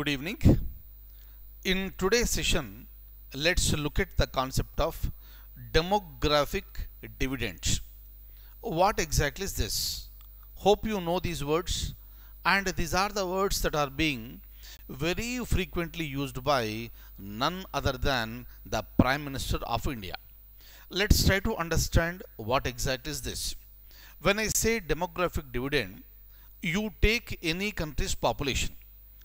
Good evening. In today's session, let's look at the concept of demographic dividends. What exactly is this? Hope you know these words, and these are the words that are being very frequently used by none other than the Prime Minister of India. Let's try to understand what exactly is this. When I say demographic dividend, you take any country's population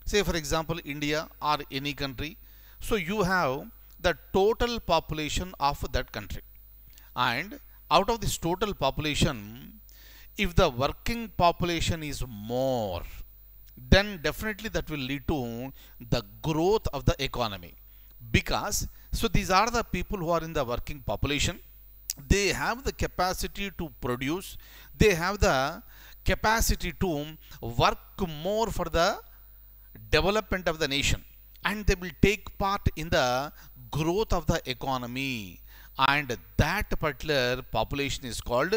say for example India or any country. So you have the total population of that country. And out of this total population if the working population is more then definitely that will lead to the growth of the economy. Because so these are the people who are in the working population. They have the capacity to produce. They have the capacity to work more for the development of the nation and they will take part in the growth of the economy. And that particular population is called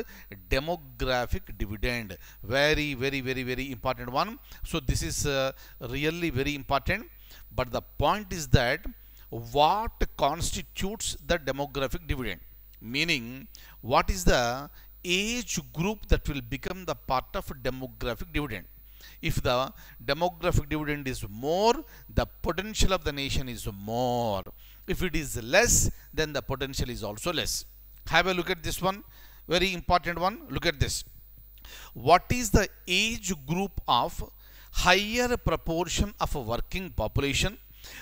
demographic dividend. Very very very very important one. So this is uh, really very important. But the point is that what constitutes the demographic dividend? Meaning what is the age group that will become the part of demographic dividend if the demographic dividend is more the potential of the nation is more. If it is less then the potential is also less. Have a look at this one. Very important one. Look at this. What is the age group of higher proportion of a working population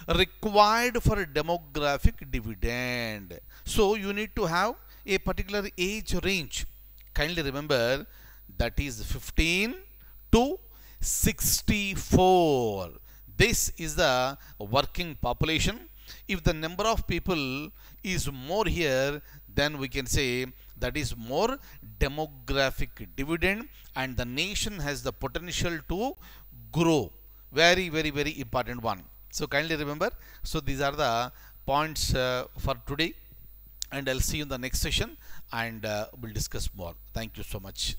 required for a demographic dividend? So you need to have a particular age range. Kindly remember that is 15 to 64 this is the working population. If the number of people is more here then we can say that is more demographic dividend and the nation has the potential to grow. Very very very important one. So kindly remember. So these are the points uh, for today. And I'll see you in the next session and uh, we'll discuss more. Thank you so much.